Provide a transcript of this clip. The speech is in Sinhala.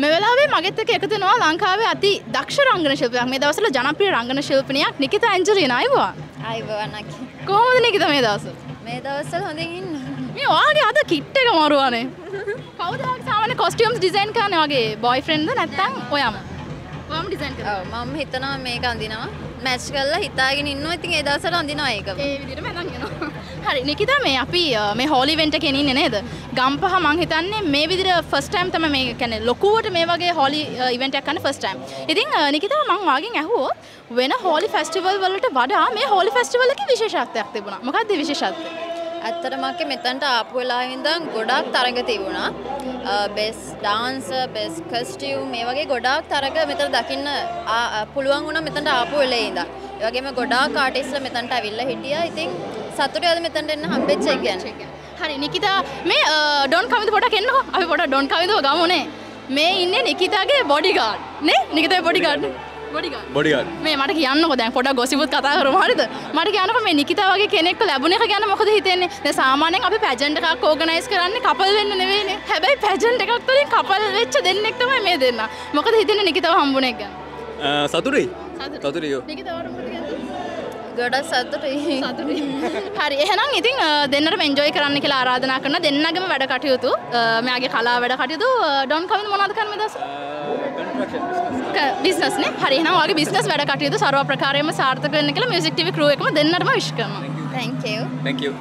මේ වෙලාවේ මගෙත් එක්ක එකතු වෙනවා ලංකාවේ අති දක්ෂ රංගන ශිල්පියෙක්. මේ දවස්වල ජනප්‍රිය රංගන ශිල්පිනියක් නිකිතා ඇන්ජලිනා අයවා. අයිබවනකි කොහොමද නිකිතා මේ දවස්? මේ දවස්සල් හොඳින් ඉන්න මේ ඔයාගේ අද කිට් එක මරුවානේ. කවුද ඔයාගේ සාමාන්‍ය කොස්ටියුම්ස් ඩිසයින් කරන්නේ වගේ බොයිෆ්‍රෙන්ඩ්ද නැත්නම් ඔයාම? ඔයාම ඩිසයින් කරනවා. ඔව් මම හිතනවා මේක අඳිනවා මැච් කරලා හිතාගෙන ඉන්නවා ඉතින් ඒ දවස්වල අඳිනවා ඒකම ඒ විදිහටම අදන් යනවා. හරි නිකිතා මේ අපි අ, මේ හෝලි ඉවෙන්ට් එකේ ඉන්නේ නේද? ගම්පහ මං හිතන්නේ මේ විදිහට ෆස්ට් ටයිම් තමයි මේ කියන්නේ ලොකුවට මේ වගේ හෝලි ඉවෙන්ට් එකක් කරන්න ෆස්ට් ටයිම්. ඉතින් අ, නිකිතා මං වාගෙන් ඇහුවොත් වෙන හෝලි ෆෙස්ටිවල් වලට වඩා මේ හෝලි ෆෙස්ටිවල් එකේ විශේෂත්වයක් තිබුණා. මොකක්ද ඒ විශේෂත්වය? ඇත්තටම අක්කේ මෙතනට ආපු වෙලාවෙ ඉඳන් ගොඩාක් තරඟ තිබුණා බෙස් ඩාන්ස බෙස් කස්ටියම් මේ වගේ ගොඩාක් තරග මෙතන දකින්න ආ- ආ පුළුවන් වුණා මෙතනට ආපු වෙලේ ඉඳන් ඒ වගේම ගොඩාක් ආටිස්ලා මෙතනට ඇවිල්ලා හිටියා ඉතින් සතුටුයි අද මෙතනට එන්න හම්බෙච්ච ගැන හරි නිකිතා මේ ඩොන් කවිද පොඩක් එන්නකෝ. අපි පොඩක් ඩොන් කවිදව ගමුනේ. මේ ඉන්නේ නිකිතාගේ බොඩිගාඩ්. නේ? නිකිතාගේ බොඩිගාඩ්. බොඩිගාඩ්. මේ මට කියන්නකො දැන් පොඩක් ගොසිපුත් කතා කරමු හරිද මට කියන්නකො මේ නිකිතා වගේ කෙනෙක්ව ලැබුණ එක ගැන මොකද හිතෙන්නේ දැන් සාමාන්‍යයෙන් අපි පැජන්ට් එකක් ඕගනයිස් කරන්නේ කපල් වෙන්න නෙවෙයිනේ හැබැයි පැජන්ට් එකක් තුලින් කපල් වෙච්ච දෙන්නෙක් තමයි මේ දෙන්න මොකද හිතෙන්නේ නිකිතාව හම්බුන එක සතුරයි සතුරයෝ නිකිතාවට කියන්නේ ගොඩක් සතුටුයි. හරි. එහෙනම් ඉතින් අ, දෙන්නටම එන්ජොයි කරන්න කියලා ආරාධනා කරන දෙන්නගම වැඩ කටයුතු. මෙයාගේ කලා වැඩ කටයුතු. ඩොන් කවින් මොනවද කරන්නේ දවස් බිස්නස් නේ? හරි. එහෙනම් ඔයාගේ බිස්නස් වැඩ කටයුතු ਸਰව ප්‍රකාරයෙන්ම සාර්ථක වෙන්න කියලා මියුසික් ටීවී ක්‍රූ එකම දෙන්නටම විශ් කරනවා. Thank you. Thank you